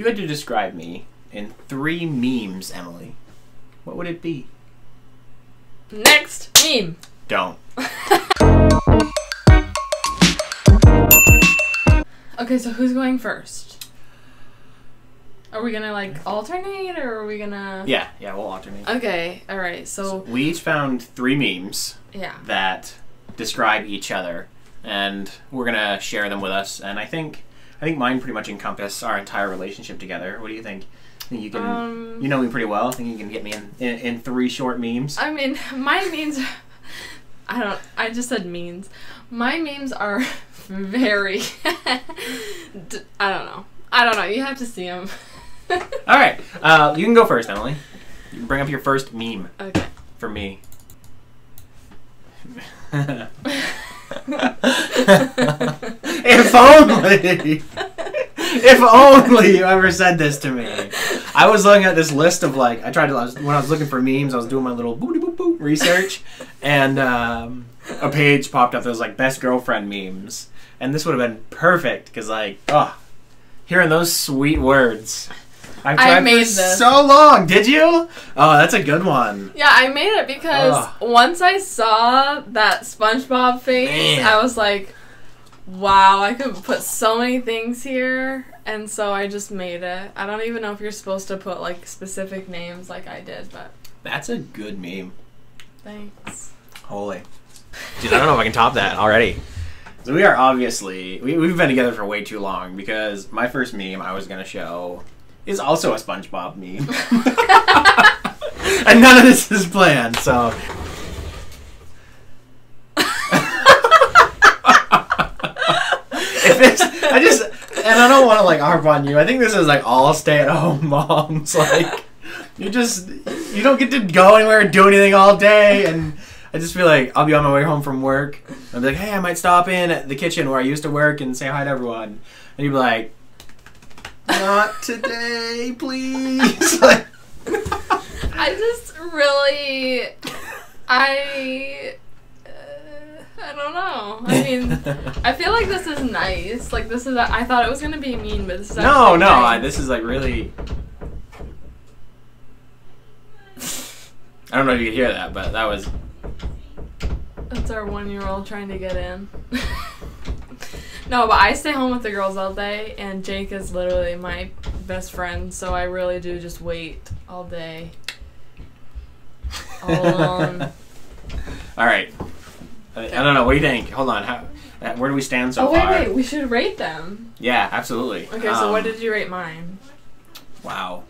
you had to describe me in three memes, Emily, what would it be? Next meme. Don't. Okay, so who's going first? Are we gonna like alternate or are we gonna? Yeah, yeah, we'll alternate. Okay, all right. So We each found three memes yeah. that describe each other, and we're gonna share them with us. And I think, I think mine pretty much encompass our entire relationship together. What do you think? Think you can? Um, you know me pretty well. I think you can get me in, in, in three short memes. I mean, my memes. I don't. I just said memes. My memes are very. I don't know. I don't know. You have to see them. All right, uh, you can go first, Emily. You can bring up your first meme okay. for me. if only, if only you ever said this to me. I was looking at this list of like I tried to I was, when I was looking for memes. I was doing my little booty boop boop research, and um, a page popped up that was like best girlfriend memes, and this would have been perfect because like oh, hearing those sweet words. I've I made for this. so long. Did you? Oh, that's a good one. Yeah, I made it because Ugh. once I saw that SpongeBob face, Man. I was like, "Wow, I could put so many things here," and so I just made it. I don't even know if you're supposed to put like specific names like I did, but That's a good meme. thanks. Holy. Dude, I don't know if I can top that already. So we are obviously we, we've been together for way too long because my first meme I was gonna show is also a SpongeBob meme. and none of this is planned, so if this I just and I don't wanna like harp on you. I think this is like all stay at home moms. Like you just you don't get to go anywhere and do anything all day and I just feel like I'll be on my way home from work. I'll be like, hey, I might stop in at the kitchen where I used to work and say hi to everyone. And you'd be like, not today, please. like, I just really, I, uh, I don't know. I mean, I feel like this is nice. Like this is. I thought it was gonna be mean, but this is no, no, I, this is like really. I don't know if you could hear that, but that was. That's our one-year-old trying to get in. no, but I stay home with the girls all day, and Jake is literally my best friend. So I really do just wait all day, all alone. All right. I, I don't know. What do you think? Hold on. How, uh, where do we stand so far? oh wait, far? wait, we should rate them. Yeah, absolutely. Okay, so what Um, did you rate mine? Wow.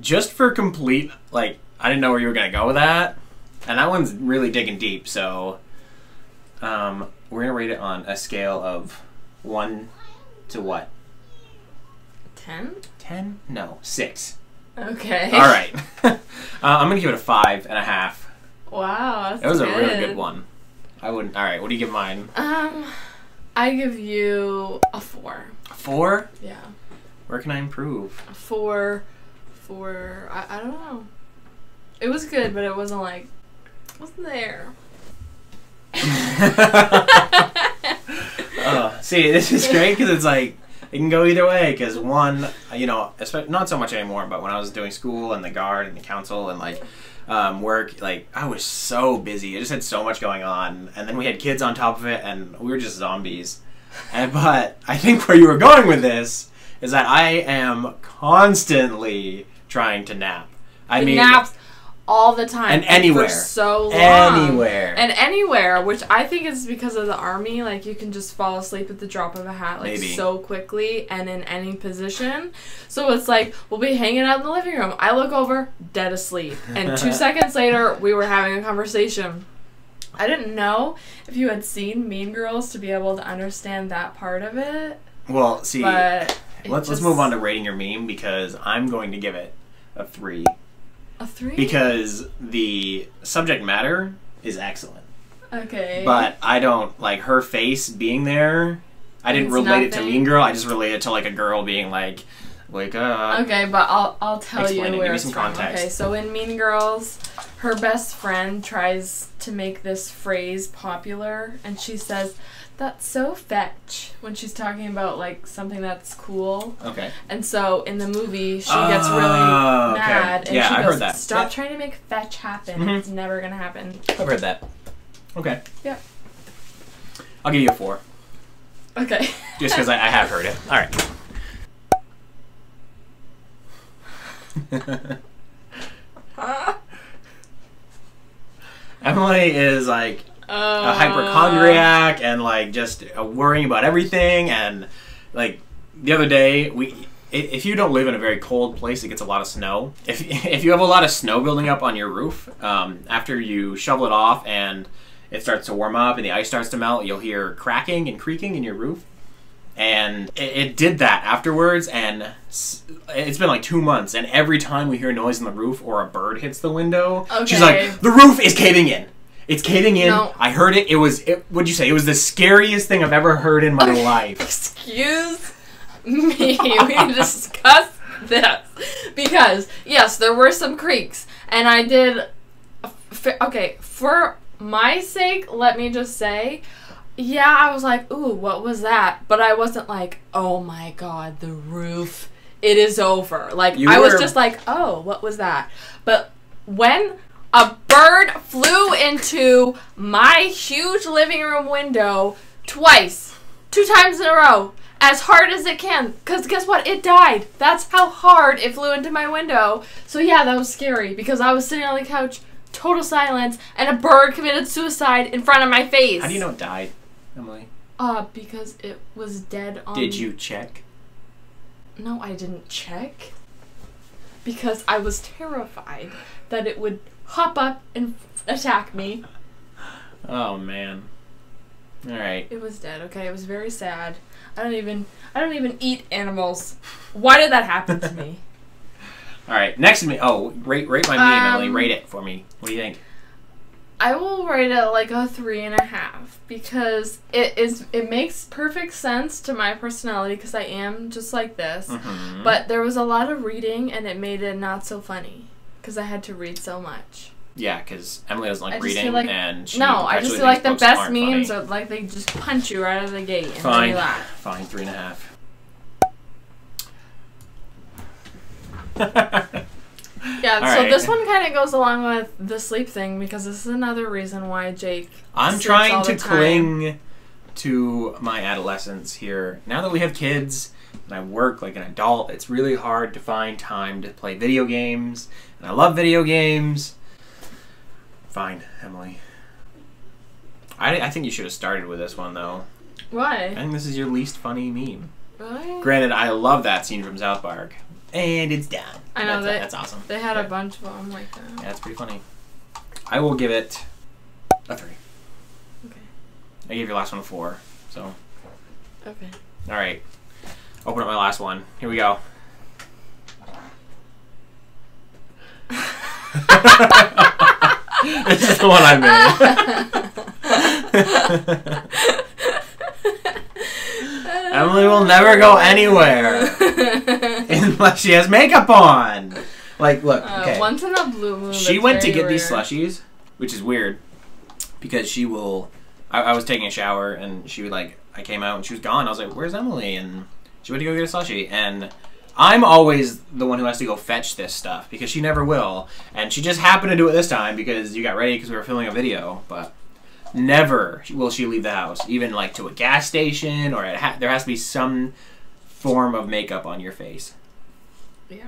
Just for complete, like, I didn't know where you were going to go with that. And that one's really digging deep, so um, we're going to rate it on a scale of 1 to what? Ten. 10? No, 6. Okay. All right. uh, I'm going to give it a five and a half. Wow, that's It was a really good one. I wouldn't. All right, what do you give mine? Um, I give you a four. A 4? Yeah, Where can I improve? a four. Four. I, I don't know. It was good, but it wasn't like wasn't there. See, this is great because it's like it can go either way. Because one, you know, not so much anymore, but when I was doing school and the guard and the council and like um, work, like I was so busy. I just had so much going on, and then we had kids on top of it, and we were just zombies. And but I think where you were going with this is that I am constantly trying to nap. I mean, naps all the time and for anywhere. so long. anywhere. And anywhere, which I think is because of the army, like you can just fall asleep at the drop of a hat, like Maybe. so quickly and in any position. So it's like we'll be hanging out in the living room. I look over, dead asleep, and two seconds later, we were having a conversation. I didn't know if you had seen Mean Girls to be able to understand that part of it, well, see. but Let's let's move on to rating your meme because I'm going to give it a three a three. because the subject matter is excellent, okay, but I don't like her face being there. I didn't Means relate it to? Mean Girl. I just related it to like a girl being like, "Wake up." Okay, but I'll I'll tell Explain it, you give where me it's some from. context. Okay, so in Mean Girls, her best friend tries to make this phrase popular, and she says, That's so fetch when she's talking about like something that's cool. Okay. And so in the movie, she gets really Oh, okay. mad and Yeah, she I goes, heard that. "Stop Yeah. trying to make fetch happen. Mhm. It's never gonna happen." I've heard that. Okay. Yeah. I'll give you a four, Okay. just because I, I have heard it. All right. Emily is like a hypochondriac and like just uh, worrying about everything and like the other day we if you don't live in a very cold place it gets a lot of snow. If, if you have a lot of snow building up on your roof um, after you shovel it off and it starts to warm up and the ice starts to melt you'll hear cracking and creaking in your roof. And it, it did that afterwards and it's been like two months and every time we hear a noise on the roof or a bird hits the window she's like the roof is caving in it's caving in No. i heard it it was it, what'd you say it was the scariest thing i've ever heard in my life Excuse me. we discussed this because yes, there were some creaks, and I did. Okay, for my sake, let me just say, yeah, I was like, ooh, what was that? But I wasn't like, oh my god, the roof. It is over. Like You I was just like, oh, what was that? But when a bird flew into my huge living room window twice, two times in a row, as hard as it can. Because guess what? It died. That's how hard it flew into my window. So yeah, that was scary because I was sitting on the couch, total silence, and a bird committed suicide in front of my face. how do you know it died emily Uh, because it was dead on. did you check No, I didn't check. Because I was terrified that it would hop up and attack me. oh man all right It was dead. Okay, it was very sad. I don't even I don't even eat animals. Why did that happen to me? all right next to me oh rate rate my meme emily Um, rate it for me what do you think I will rate it like a three and a half because it is it makes perfect sense to my personality because I am just like this. Mhm. But there was a lot of reading and it made it not so funny because I had to read so much. yeah because emily doesn't like reading like- and she no, I just feel like the best memes funny. are like they just punch you right out of the gate and fine you laugh. fine three and a half Yeah, All so right. this one kind of goes along with the sleep thing because this is another reason why Jake. I'm trying to cling to my adolescence here. Now that we have kids and I work like an adult, it's really hard to find time to play video games. And I love video games. Fine, Emily. I, I think you should have started with this one though. Why? I think this is your least funny meme. Really? Granted, I love that scene from South Park. And it's done. I know, that's, they- that's awesome. They had Yeah. a bunch of them like that. Yeah, it's pretty funny. I will give it a three. Okay. I gave your last one a four. So, Okay. right. Open up my last one. Here we go. this is the one I made. Emily will never go anywhere unless she has makeup on. Like, look, Uh, okay. Once in a blue moon. she went to very get these slushies, which is weird because she will. I, I was taking a shower and she would like. I came out and she was gone. I was like, "Where's Emily?" And she went to go get a slushie. And I'm always the one who has to go fetch this stuff because she never will. And she just happened to do it this time because you got ready because we were filming a video. But never will she leave the house, even like to a gas station or ha- there has to be some form of makeup on your face. Yeah.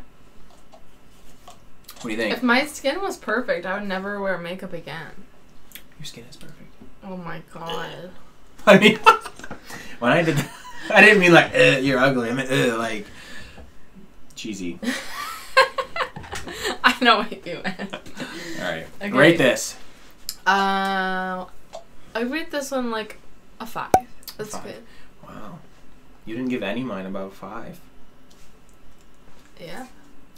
What do you think? If my skin was perfect, I would never wear makeup again. Your skin is perfect. Oh my god. I mean, when I did, that, I didn't mean like "Ugh, you're ugly. I meant "Ugh," like cheesy. I know what you meant. All right, Okay. rate this. Uh, I rate this one like a five. That's Five. good. Wow, you didn't give any mine about five. Yeah.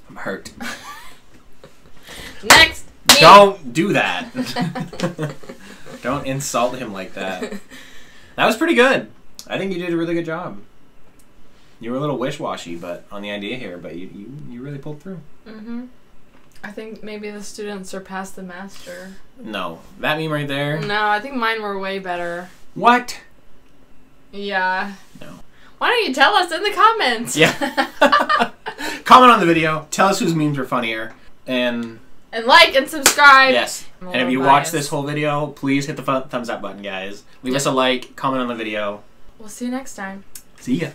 I'm hurt. Next. me. Don't do that. Don't insult him like that. That was pretty good. I think you did a really good job. You were a little wish-washy, but on the idea here, but you you, you really pulled through. Mhm. I think maybe the student surpassed the master. No, that meme right there. No, I think mine were way better. What? Yeah. No. Why don't you tell us in the comments? Yeah. Comment on the video. Tell us whose memes are funnier. And and like and subscribe. yes. And if you watch biased. this whole video, please hit the thumbs up button, guys. Leave Yeah. us a like, comment on the video. We'll see you next time. See ya.